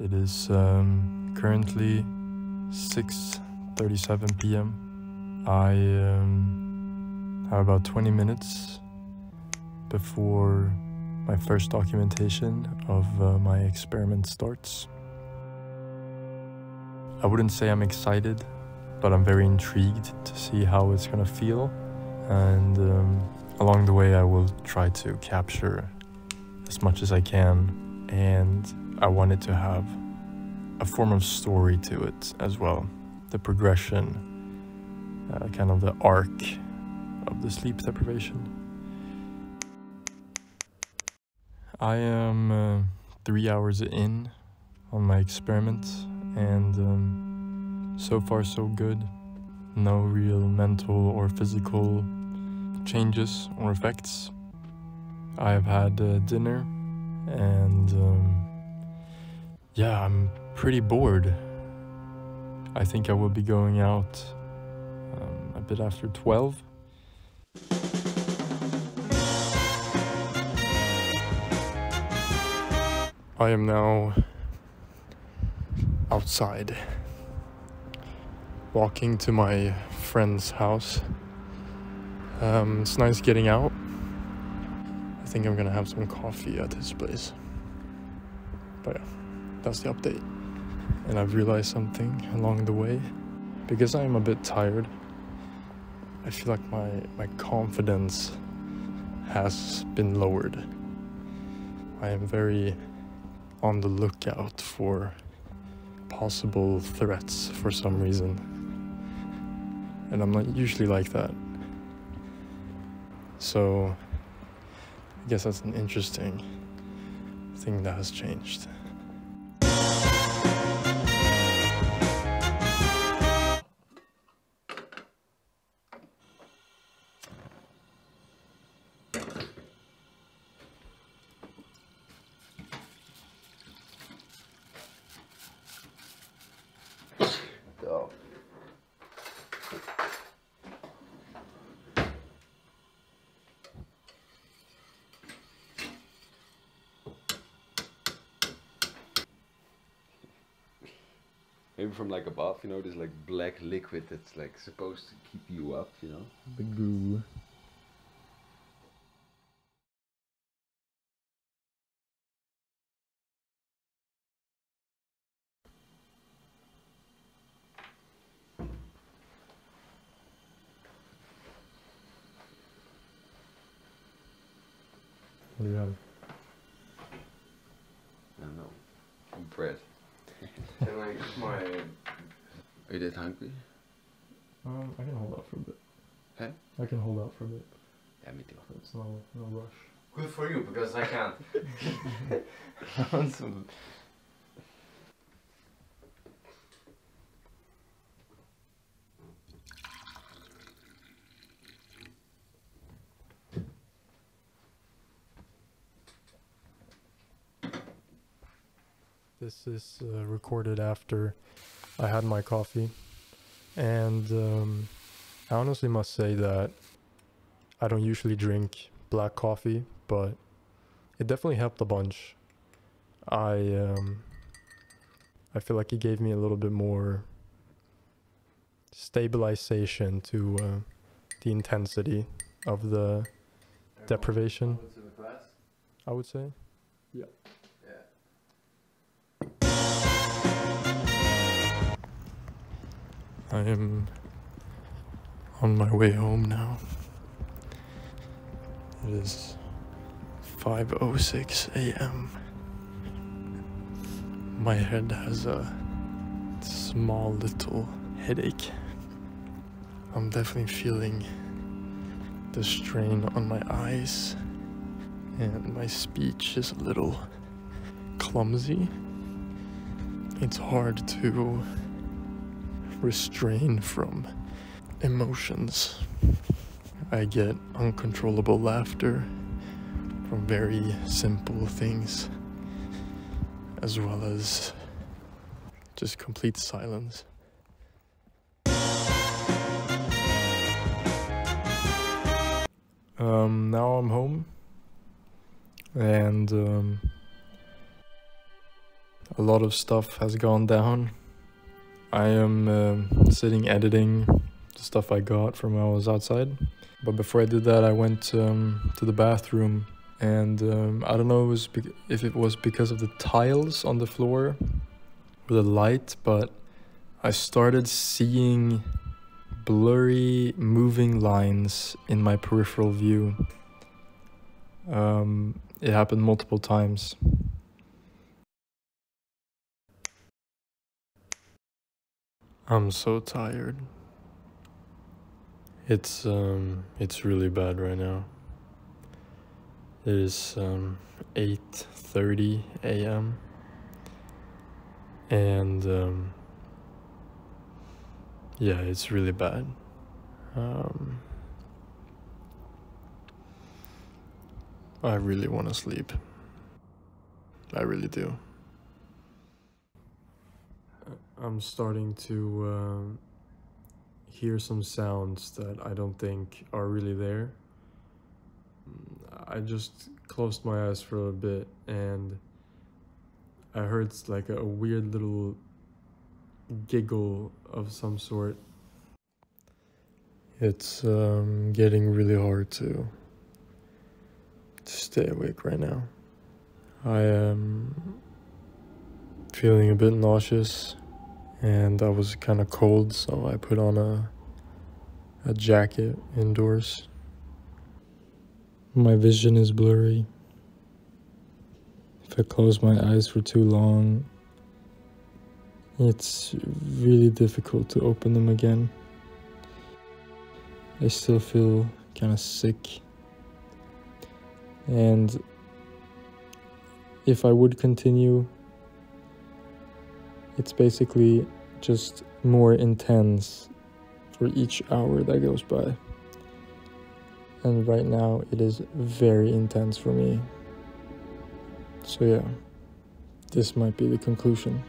It is um, currently 6:37 p.m. I um, have about 20 minutes before my first documentation of uh, my experiment starts. I wouldn't say I'm excited, but I'm very intrigued to see how it's gonna feel. And um, along the way, I will try to capture as much as I can. And I wanted to have a form of story to it as well. The progression, uh, kind of the arc of the sleep deprivation. I am uh, three hours in on my experiment, and um, so far so good. No real mental or physical changes or effects. I have had uh, dinner, and um, yeah, I'm pretty bored. I think I will be going out um, a bit after 12. I am now outside, walking to my friend's house. Um, it's nice getting out. I think I'm gonna have some coffee at his place. But yeah, that's the update. And I've realized something along the way. Because I'm a bit tired, I feel like my, my confidence has been lowered. I am very on the lookout for possible threats for some reason. And I'm not usually like that. So, I guess that's an interesting thing that has changed. Maybe from like above, you know, this like black liquid that's like supposed to keep you up, you know. The goo. What do you have? I don't know. Bread. Can I get my Are you that hungry? Um, I can hold out for a bit. Huh? I can hold out for a bit. Yeah, me too. It's no no rush. good for you because I can't. I want some. This is uh, recorded after I had my coffee, and um, I honestly must say that I don't usually drink black coffee, but it definitely helped a bunch. I um I feel like it gave me a little bit more stabilization to uh, the intensity of the deprivation. I would say. Am on my way home now. It is 5:06 a.m. My head has a small little headache. I'm definitely feeling the strain on my eyes and my speech is a little clumsy. It's hard to restrain from emotions. I get uncontrollable laughter from very simple things, as well as just complete silence. Um, now I'm home, and um, a lot of stuff has gone down. I am um, sitting editing the stuff I got from when I was outside. But before I did that, I went um, to the bathroom, and um, I don't know it if it was because of the tiles on the floor or the light, but I started seeing blurry moving lines in my peripheral view. Um, it happened multiple times. I'm so tired. It's um it's really bad right now. It is um 8:30 a.m. and um yeah, it's really bad. Um I really want to sleep. I really do. I'm starting to um, hear some sounds that I don't think are really there. I just closed my eyes for a bit and I heard like a weird little giggle of some sort. It's um, getting really hard to, to stay awake right now. I am feeling a bit nauseous and I was kind of cold, so I put on a a jacket indoors. My vision is blurry. If I close my eyes for too long, it's really difficult to open them again. I still feel kind of sick. And if I would continue it's basically just more intense for each hour that goes by. And right now it is very intense for me. So, yeah, this might be the conclusion.